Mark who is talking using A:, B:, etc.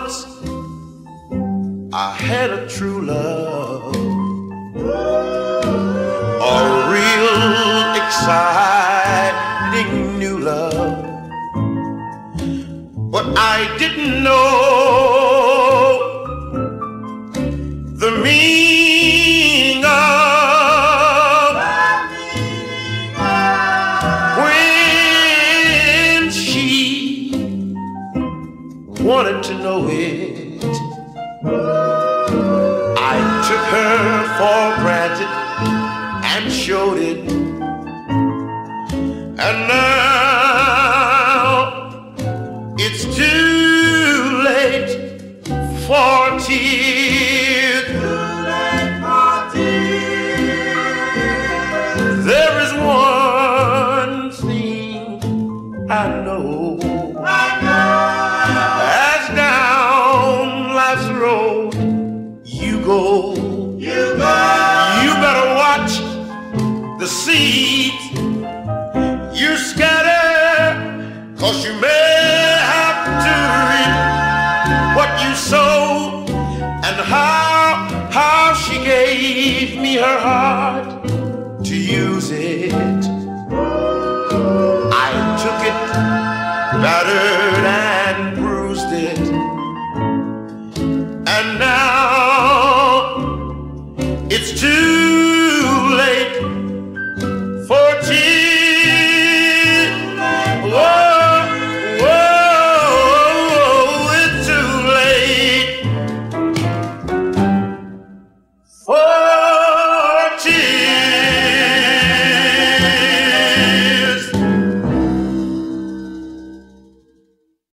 A: once I had a true love, a real exciting new love. But I didn't know the meaning. Wanted to know it. I took her for granted and showed it. And now it's too late for tears. There is one thing I know. you go. You go. You better watch the seeds you scatter, cause you may have to reap what you sow and how, how she gave me her heart to use it. I took it better. It's too